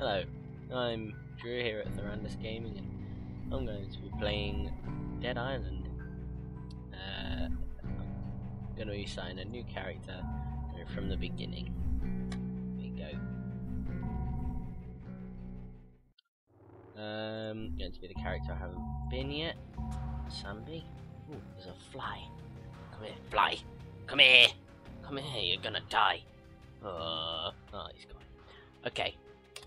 Hello, I'm Drew here at Therandus Gaming and I'm going to be playing Dead Island. Uh, I'm going to be signing a new character from the beginning. There you go. Um, going to be the character I haven't been yet. Sam B. Ooh, there's a fly. Come here, fly. Come here. Come here, you're gonna die. Uh, oh, he's gone. Okay,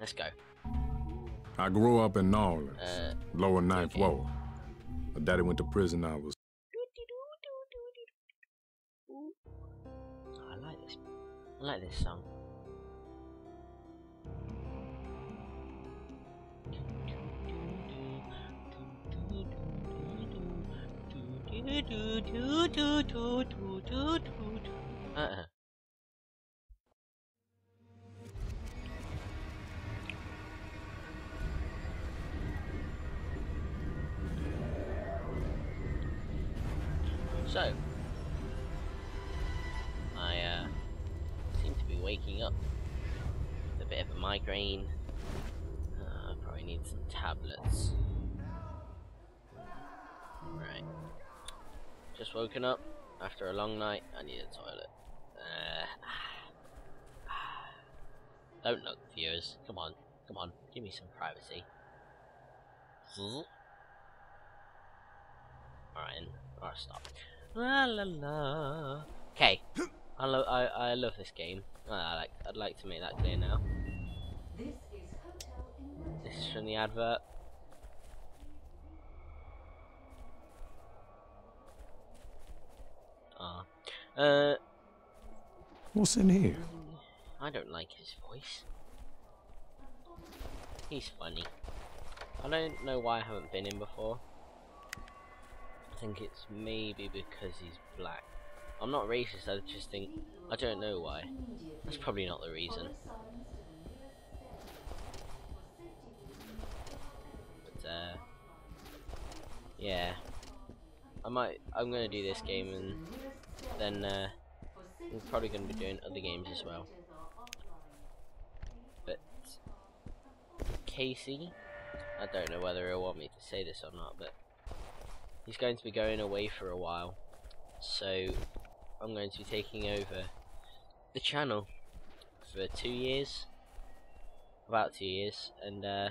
let's go. I grew up in New Orleans, Uh, lower ninth okay. ward. My daddy went to prison. I was Oh, I like this. I like this song. Uh-uh. So, tablets. Right. Just woken up after a long night. I need a toilet. Uh, don't look, viewers. Come on, come on. Give me some privacy. Alright, alright, stop. La la la. Okay. I, lo I I love this game. I like. I'd like to make that clear now. This. This is from the advert. Ah. Uh. what's in here? I don't like his voice. He's funny. I don't know why I haven't been in before. I think it's maybe because he's black. I'm not racist, I just think I don't know why. That's probably not the reason. Yeah. I might I'm gonna do this game and then uh I'm probably gonna be doing other games as well. But Casey, I don't know whether he'll want me to say this or not, but he's going to be going away for a while. So I'm going to be taking over the channel for two years. About two years, and uh,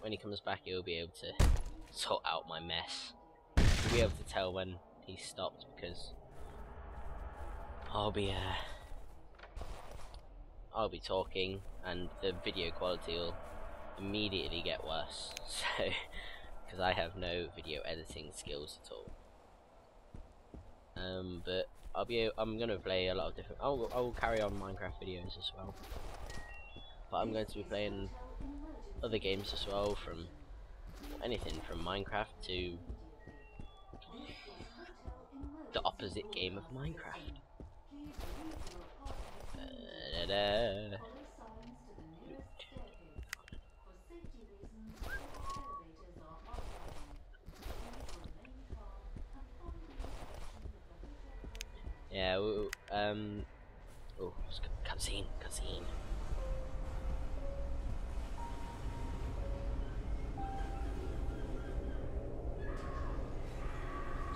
when he comes back he'll be able to sort out my mess. He'll be able to tell when he stopped because I'll be uh I'll be talking and the video quality will immediately get worse. So because I have no video editing skills at all. Um but I'll be I'm gonna play a lot of different I'll I will carry on Minecraft videos as well. But I'm going to be playing other games as well from anything from Minecraft to the opposite game of Minecraft. Da-da-da. Yeah, um,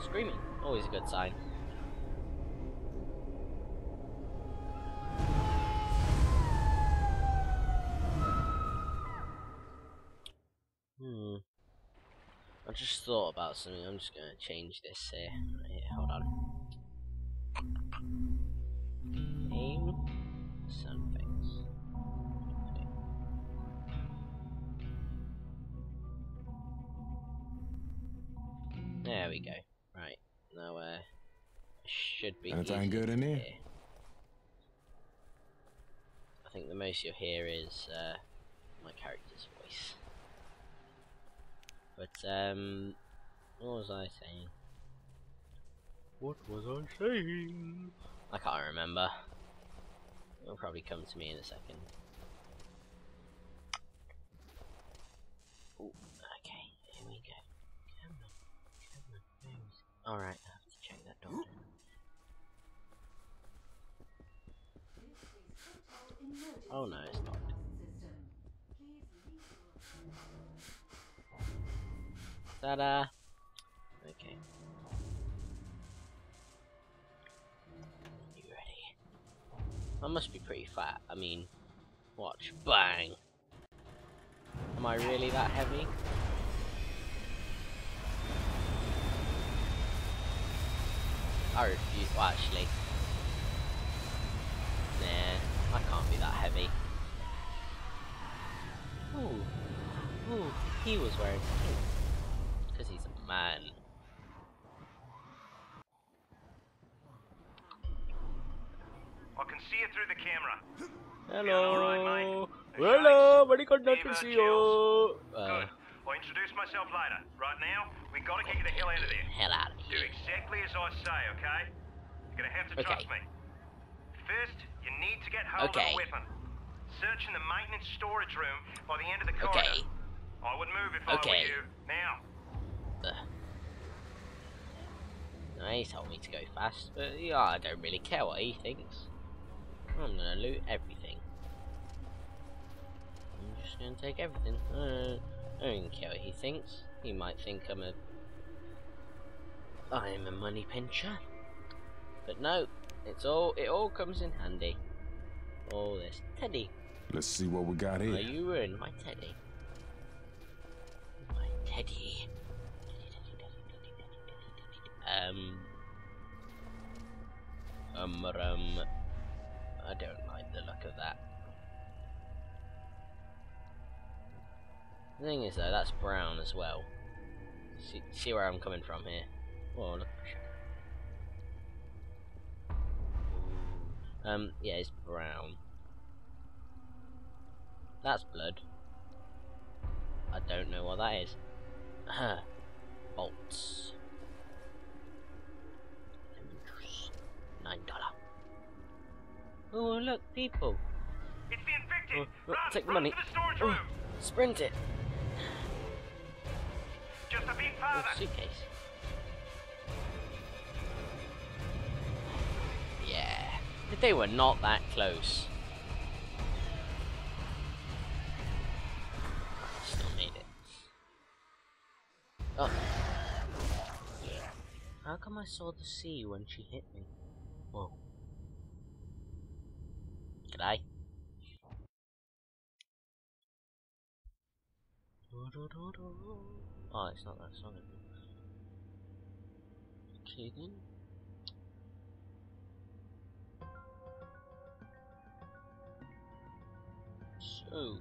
Screaming, always a good sign. Hmm. I just thought about something. I'm just gonna change this here. Right hold on. Name something. Okay. There we go. Right now, should be. Anything easy good in here. there? hear. I think the most you'll hear is uh, my character's voice. But um, what was I saying? What was I saying? I can't remember. It'll probably come to me in a second. Ooh, okay, here we go. Come on, come on, where is it? Alright, Oh no, it's not. Ta-da! Okay. You ready? I must be pretty fat. I mean, watch. Bang! Am I really that heavy? I refuse. Well, actually. Nah. I can't be that heavy. Ooh. Ooh, he was wearing pink. Because he's a man. I can see you through the camera. Hello. mate? Hello, very good Eva, to see you. Good. Uh, I'll introduce myself later. Right now, we gotta get you the hell out of there. hell out of here. Do exactly as I say, okay? You're gonna have to Okay. trust me. First, you need to get hold Okay. of a weapon. Search in the maintenance storage room by the end of the corridor. Okay. I would move if I were you. Now. Ugh. No, he told me to go fast, but yeah, I don't really care what he thinks. I'm gonna loot everything. I'm just gonna take everything. Uh, I don't care what he thinks. He might think I'm a I'm a money pincher. But no, it's all it all comes in handy. All this. Teddy. Let's see what we got here. Are you ruined my teddy? My teddy. Um. Um, um. I don't like the look of that. The thing is, though, that's brown as well. See, see where I'm coming from here? Oh, look. Um, yeah, it's brown. That's blood. I don't know what that is. Huh. Bolts. Lemon juice. Nine dollar. Oh look, people. It's the infected! Oh, run! take the money. the Oh, sprint it. Just a bit farther! suitcase. They were not that close. Still made it. Oh. How come I saw the sea when she hit me? Whoa. G'day. Oh, it's not that song. is it? Okay then. So,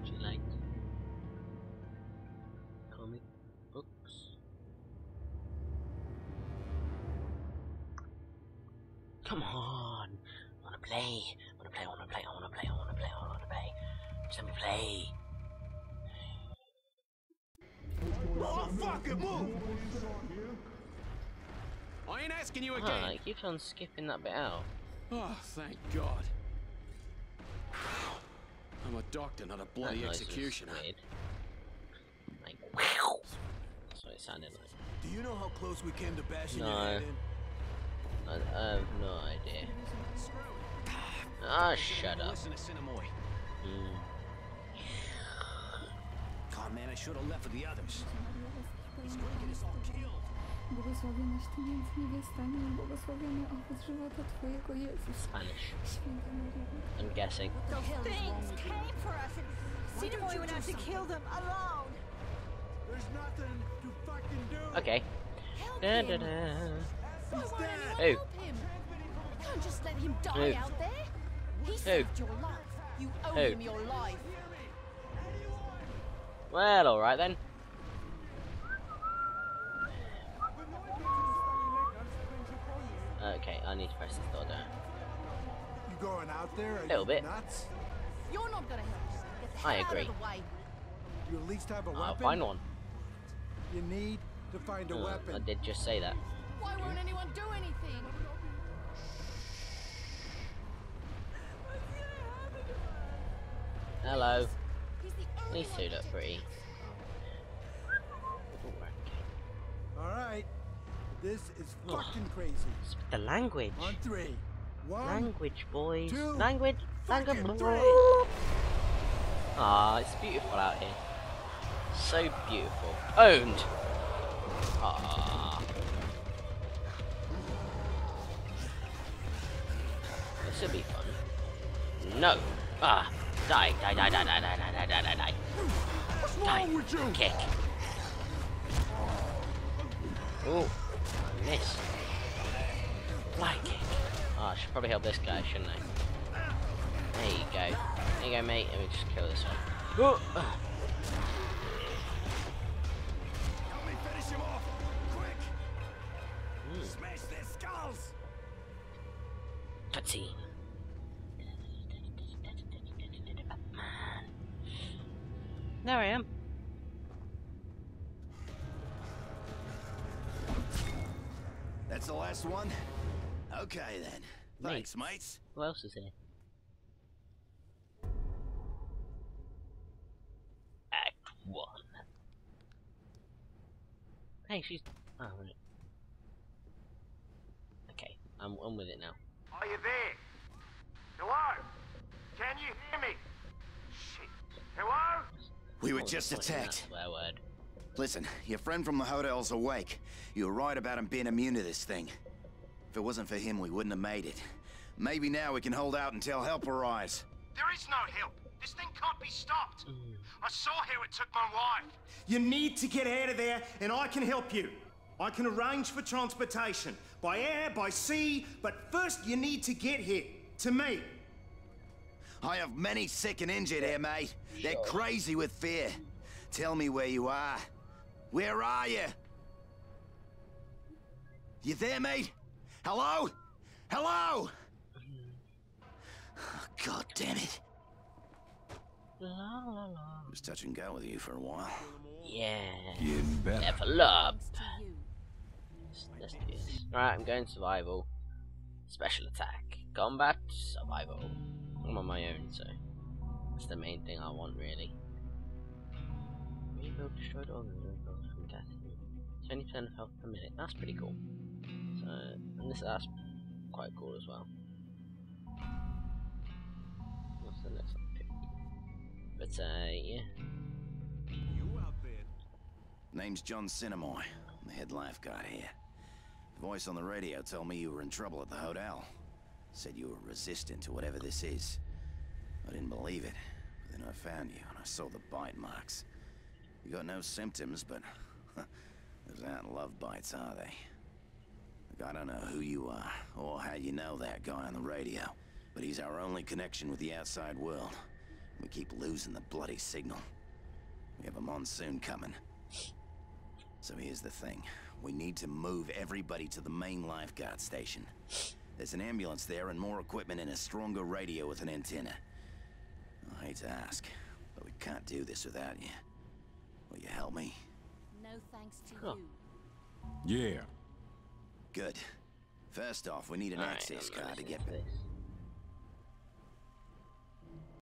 would you like comic books? Come on! I wanna play! I wanna play, I wanna play, I wanna play, I wanna play, I wanna play. Just let me play. Oh, fucking move! I ain't asking you again. Ah, it keeps on skipping that bit out. Oh, thank God. I'm a doctor, not a bloody noise executioner. weird. Like, wow. That's what it sounded like. Do you know how close we came to bashing No. your head in? I, I have no idea. Ah, shut up. Listen to Sinamoi. Mm. God, man, I should have left with the others. He's gonna get us all killed. Błogosławionaś Ty między niewiastami i błogosławiony owoc żywota Twojego Jezus. Spanish. Święta Maryjo. I'm guessing. Things came for us and Sinamoi went out to kill them alone. There's nothing to fucking do. Okay. Help Da, him. da, da. Why won't Who? Oh. help him? You can't just let him die Who? out there. He oh. saved your life. You owe Who? him your life. Well, alright then. Okay, I need to press this door down. You going out there? Are Little bit. nuts? You're not gonna help us. Get the I hell agree. out of the way. You at least have a I'll weapon. find one. You need to find a Oh, weapon. I did just say that. Why won't anyone do anything? Hello. He's the only These two look pretty. All right. This is Ugh. fucking crazy. The language. On three. One. Language, boys. two, language. Language. Ah, it's beautiful out here. So beautiful. Owned! Ah. This will be fun. No! Ah! Die, die, die, die, die, die, die, die, die, die, die. What's Die. wrong with you? Kick. Oh, I missed. Fly kick. Oh, I should probably help this guy, shouldn't I? There you go. There you go, mate. Let me just kill this one. Help me finish him off! Quick! Smash their skulls! Cutscene. There I am. That's the last one? Okay then. Thanks, mates. Who else is here? Act 1. Hey, she's... Oh, right. Okay, I'm, I'm with it now. Are you there? Hello? Can you hear me? Shit. Hello? We were oh, just the point in that attacked. Swear word. Listen, your friend from the hotel's awake. You were right about him being immune to this thing. If it wasn't for him, we wouldn't have made it. Maybe now we can hold out until help arrives. There is no help. This thing can't be stopped. I saw how it took my wife. You need to get out of there, and I can help you. I can arrange for transportation by air, by sea, but first you need to get here to me. I have many sick and injured here, mate. They're crazy with fear. Tell me where you are. Where are you? You there, mate? Hello? Hello? Oh, God damn it. La la la. I was touch and go with you for a while. Yeah. Getting better. Level up. Let's, let's do this. Alright, I'm going survival. Special attack. Combat. Survival. I'm on my own, so that's the main thing I want, really. Rebuild destroyed organs rebuild from death. 20% of health per minute. That's pretty cool. So, and this that's quite cool as well. What's the next one? But uh, yeah. Name's John Sinamoi. I'm the head lifeguard here. The voice on the radio told me you were in trouble at the hotel. Said you were resistant to whatever this is. I didn't believe it. But then I found you and I saw the bite marks. You got no symptoms, but those aren't love bites, are they? Look, I don't know who you are or how you know that guy on the radio, but he's our only connection with the outside world. We keep losing the bloody signal. We have a monsoon coming. So here's the thing. We need to move everybody to the main lifeguard station. There's an ambulance there and more equipment and a stronger radio with an antenna. I hate to ask, but we can't do this without you. Will you help me? No thanks to Huh. you. Yeah. Good. First off, we need an access card to get... this.